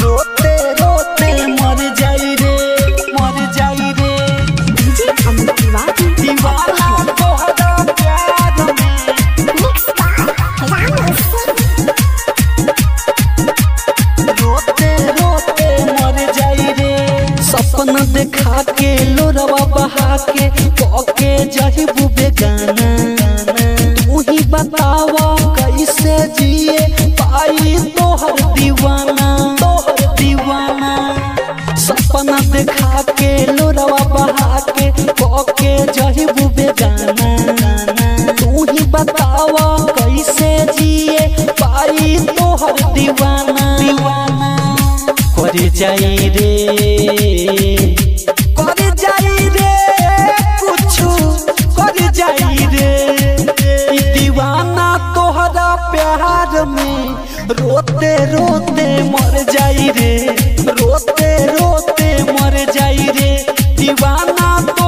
रोते रोते मर जाई रे मर जाई रे। डीजे अमित तिवारी। दीवाना तोहरा प्यार में। रोते रोते मर जाई रे। सपना देखा के लोरवा बहा के। तोहर दीवाना दीवाना कर जाई रे। कर जाई रे, कुछु कर जाई रे। दीवाना तोहरा प्यार में रोते रोते मर जाई रे, रोते रोते मर जाई रे। दीवाना तोहरा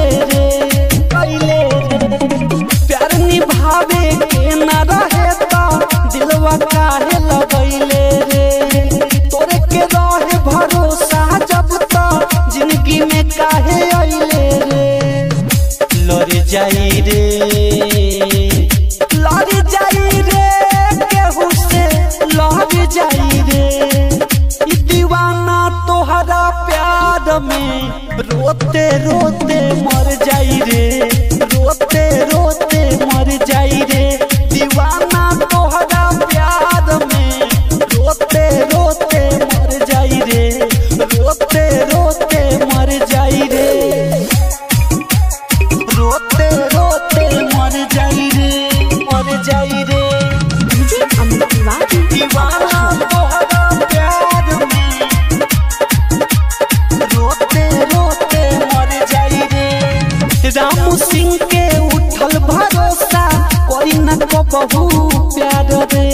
जाई रे लड़ जाई रे केहू से लड़ जाई रे दीवाना तोहरा प्यार में रोते रोते मर बहु प्यार रे।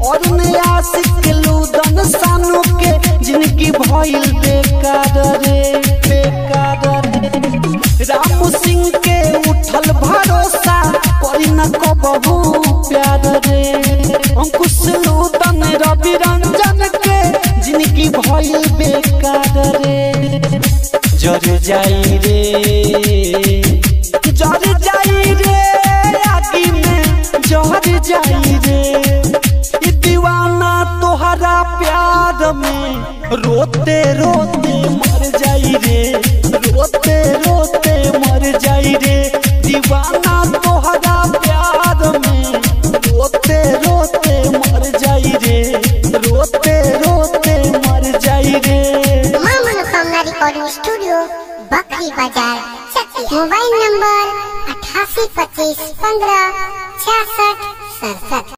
और ने आशिक लूदन सानू के जिनकी भइल बेकार रे बेकार रे। राम सिंह के उठल भरोसा, कोई न को बहु प्यार रे। अंकुश लूदन रवि रंजन के, जिनकी भइल बेकार रे। जर जाई रे। रोते रोते मर जाई रे, रोते रोते मर जाई रे। दीवाना तोहरा प्यार में रोते रोते मर जाई रे, रोते रोते मर जाई रे। माँ मनोकामना रिकॉर्डिंग स्टूडियो बकरी बाज़ार मोबाइल नंबर अठासी पच्चीस पंद्रह छियासठ सड़सठ।